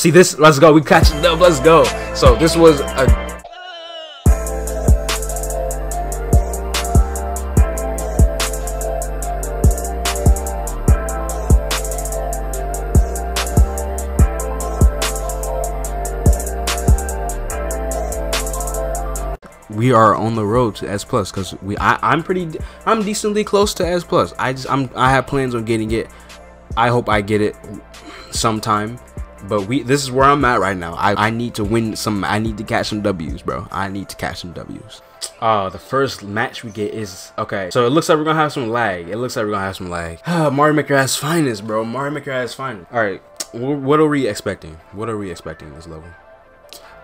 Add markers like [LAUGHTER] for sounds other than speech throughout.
See this? Let's go. We catch up. Let's go. So this was a we are on the road to S plus because we I, I'm pretty I'm decently close to S plus. I just I'm I have plans on getting it. I hope I get it sometime. But we this is where I'm at right now. I, I need to win some I need to catch some W's, bro. I need to catch some W's. Oh, the first match we get is okay. So it looks like we're gonna have some lag. It looks like we're gonna have some lag. [SIGHS] Mario Maker has finest, bro. Mario Maker has finest. All right, what are we expecting? What are we expecting this level?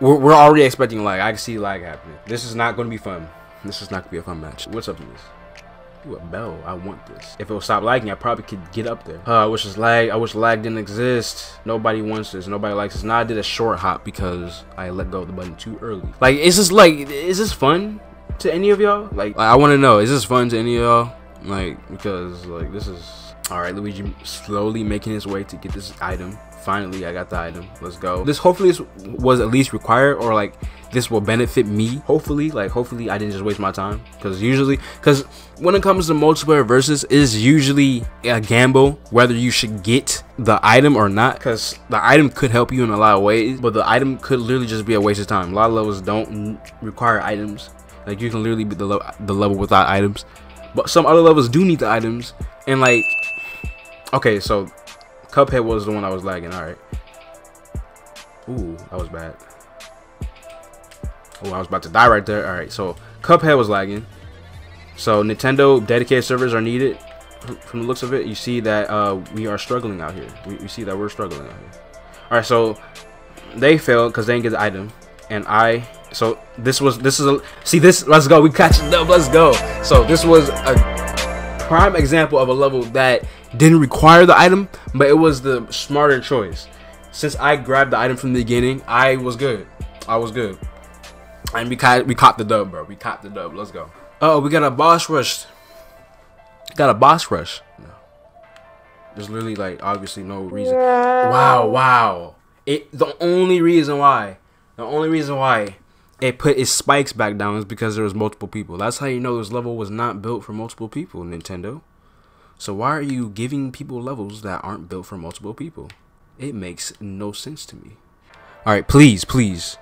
We're, we're already expecting lag. I can see lag happening. This is not to be fun. This is not to be a fun match. What's up in this? A bell. I want this. If it would stop lagging, I probably could get up there. Uh, I wish this lag. I wish lag didn't exist. Nobody wants this. Nobody likes this. Now I did a short hop because I let go of the button too early. Like, is this like, is this fun to any of y'all? Like, I want to know, is this fun to any of y'all? Like, because like this is all right. Luigi slowly making his way to get this item finally I got the item. Let's go. This hopefully this was at least required or like this will benefit me. Hopefully, like hopefully I didn't just waste my time because usually because when it comes to multiplayer versus is usually a gamble whether you should get the item or not because the item could help you in a lot of ways but the item could literally just be a waste of time. A lot of levels don't require items. Like you can literally be the, the level without items. But some other levels do need the items and like okay so Cuphead was the one I was lagging. All right. Ooh, that was bad. Oh, I was about to die right there. All right, so Cuphead was lagging. So Nintendo dedicated servers are needed. From the looks of it, you see that uh, we are struggling out here. We, see that we're struggling out here. All right, so they failed because they didn't get the item, and I. So this was this is a see this. Let's go. We catch it up. Let's go. So this was a prime example of a level that didn't require the item, but it was the smarter choice. Since I grabbed the item from the beginning, I was good. I was good. And we caught, we caught the dub, bro. We caught the dub. Let's go. Oh, we got a boss rush. Got a boss rush. No. There's literally like obviously no reason. Wow, wow. It the only reason why, the only reason why it put its spikes back down is because there was multiple people. That's how you know this level was not built for multiple people, Nintendo. So why are you giving people levels that aren't built for multiple people? It makes no sense to me. Alright, please, please.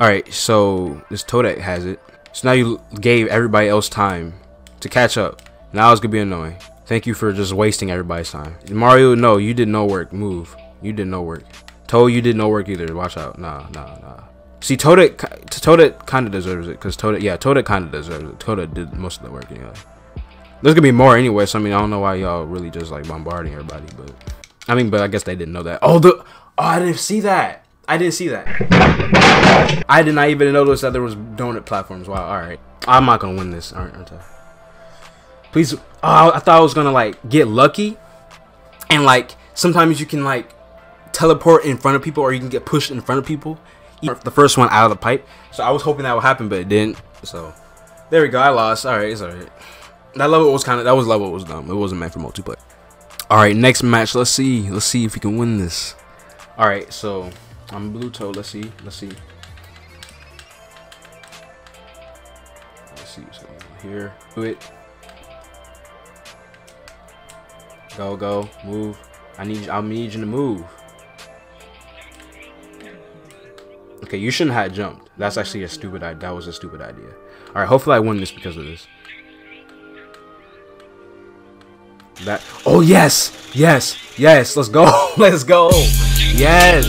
Alright, so this Toadette has it. So now you gave everybody else time to catch up. Now it's gonna be annoying. Thank you for just wasting everybody's time. Mario, no, you did no work. Move. You did no work. Toad, you did no work either. Watch out. Nah, nah, nah. See, Toadette, Toadette kind of deserves it. Because Toadette, yeah, Toadette kind of deserves it. Toadette did most of the work anyway. There's gonna be more anyway, so I mean I don't know why y'all really just like bombarding everybody, but I mean, but I guess they didn't know that. Oh, the oh, I didn't see that. I didn't see that. I did not even notice that there was donut platforms. Wow. All right, I'm not gonna win this, aren't, I? Please. Oh, I thought I was gonna like get lucky, and like sometimes you can like teleport in front of people, or you can get pushed in front of people. The first one out of the pipe. So I was hoping that would happen, but it didn't. So there we go. I lost. All right, it's alright. That level was kind of that was level was dumb. It wasn't meant for multiplayer. All right, next match. Let's see. Let's see if we can win this. All right, so I'm Blue Toad. Let's see. Let's see. Let's see. what's going on here, do it. Go, go, move. I need. I need you to move. Okay, you shouldn't have jumped. That's actually a stupid idea. That was a stupid idea. All right, hopefully I win this because of this. That oh yes, yes, yes. Let's go, [LAUGHS] let's go. Yes,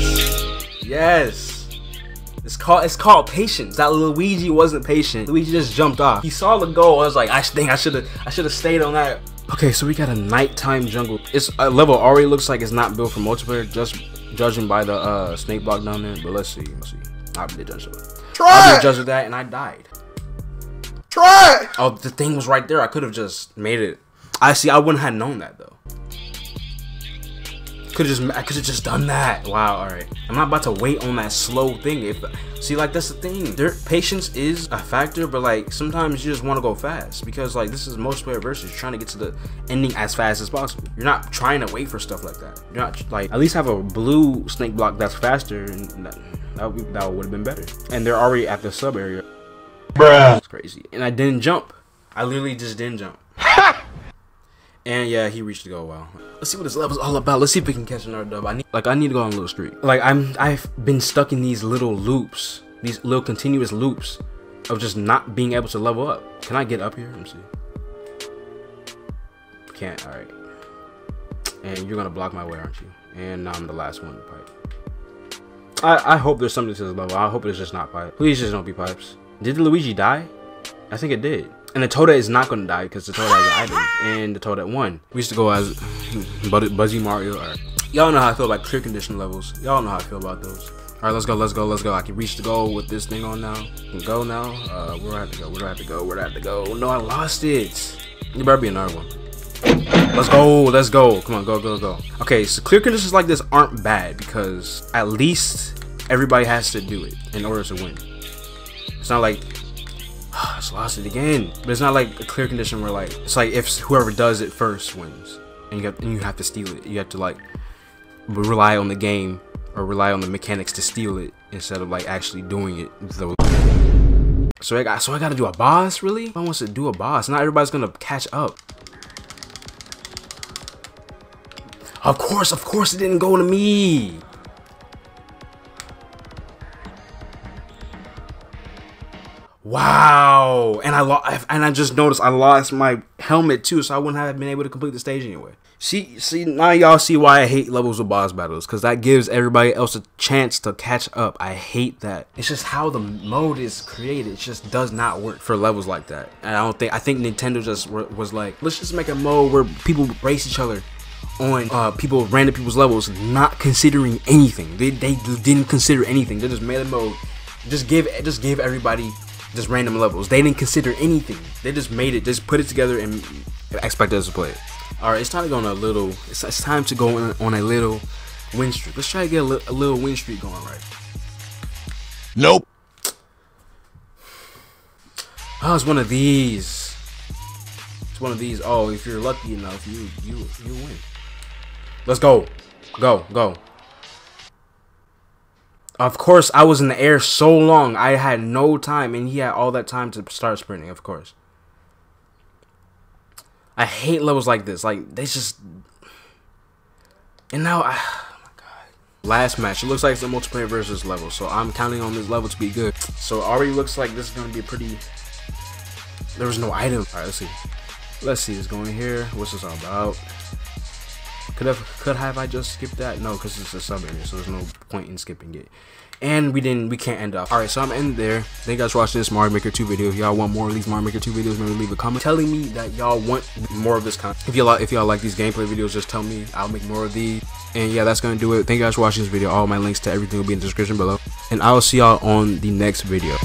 yes. It's called it's called patience. That Luigi wasn't patient. Luigi just jumped off. He saw the goal. I was like, I think I should have I should have stayed on that. Okay, so we got a nighttime jungle. It's a level already looks like it's not built for multiplayer, just judging by the uh, snake block down there. But let's see, let's see. I'll be the judge of it. Try. I'll be the judge of that, and I died. Try. Oh, the thing was right there. I could have just made it I see. I wouldn't have known that though. Could just I could have just done that. Wow. All right. I'm not about to wait on that slow thing. If see, like that's the thing. Their patience is a factor, but like sometimes you just want to go fast because like this is most multiplayer versus you're trying to get to the ending as fast as possible. You're not trying to wait for stuff like that. You're not like at least have a blue snake block that's faster and that that, would, that would have been better. And they're already at the sub area. Bruh. It's crazy. And I didn't jump. I literally just didn't jump. And yeah, he reached the goal. Wow. Let's see what this level's all about. Let's see if we can catch another dub. I need like I need to go on a little streak. Like I'm I've been stuck in these little loops, these little continuous loops of just not being able to level up. Can I get up here? Let me see. Can't. All right. And you're gonna block my way, aren't you? And now I'm the last one to pipe. I, I hope there's something to this level. I hope it's just not pipe. Please just don't be pipes. Did Luigi die? I think it did. And the Toadette is not going to die because the Toadette has an item. And the Toadette won. We used to go as Buzzy Mario. Y'all know how I feel about clear condition levels. Y'all know how I feel about those. Alright, let's go, let's go, let's go. I can reach the goal with this thing on now. I can go now. Uh, where do I have to go? Where do I have to go? Where do I have to go? No, I lost it. There better be another one. Let's go, let's go. Come on, go, go, go. Okay, so clear conditions like this aren't bad because at least everybody has to do it in order to win. It's not like Ah, I just lost it again. But it's not like a clear condition where like it's like if whoever does it first wins, and you have and you have to steal it. You have to like rely on the game or rely on the mechanics to steal it instead of like actually doing it. So, so I got so I got to do a boss really. I wants to do a boss. Not everybody's gonna catch up. Of course, of course, it didn't go to me. Wow! And I lost, and I just noticed I lost my helmet too, so I wouldn't have been able to complete the stage anyway. See, see now y'all see why I hate levels of boss battles, because that gives everybody else a chance to catch up. I hate that. It's just how the mode is created. It just does not work for levels like that. And I don't think I think Nintendo just was like, let's just make a mode where people race each other on uh, people random people's levels, not considering anything. They they didn't consider anything. They just made a mode. Just give just give everybody just random levels. They didn't consider anything. They just made it, just put it together and expect us to play it. All right, it's time to go on a little. It's, it's time to go on, on, a little win streak. Let's try to get a, li a little win streak going, right? Nope. Oh, it's one of these. It's one of these. Oh, if you're lucky enough, you you you win. Let's go, go, go. Of course, I was in the air so long, I had no time, and he had all that time to start sprinting, of course. I hate levels like this. Like, they just... And now, I... [SIGHS] Oh my god. Last match. It looks like it's a multiplayer versus level, so I'm counting on this level to be good. So already looks like this is going to be a pretty... There was no item. Alright, let's see. Let's see what's going here. What's this all about? Could have could have I just skipped that? No, because it's a sub area, so there's no point in skipping it. And we didn't, we can't end up. All right, so I'm in there. Thank you guys for watching this Mario Maker 2 video. If y'all want more of these Mario Maker 2 videos, maybe leave a comment telling me that y'all want more of this content. If y'all if y'all like these gameplay videos, just tell me. I'll make more of these. And yeah, that's gonna do it. Thank you guys for watching this video. All my links to everything will be in the description below. And I will see y'all on the next video.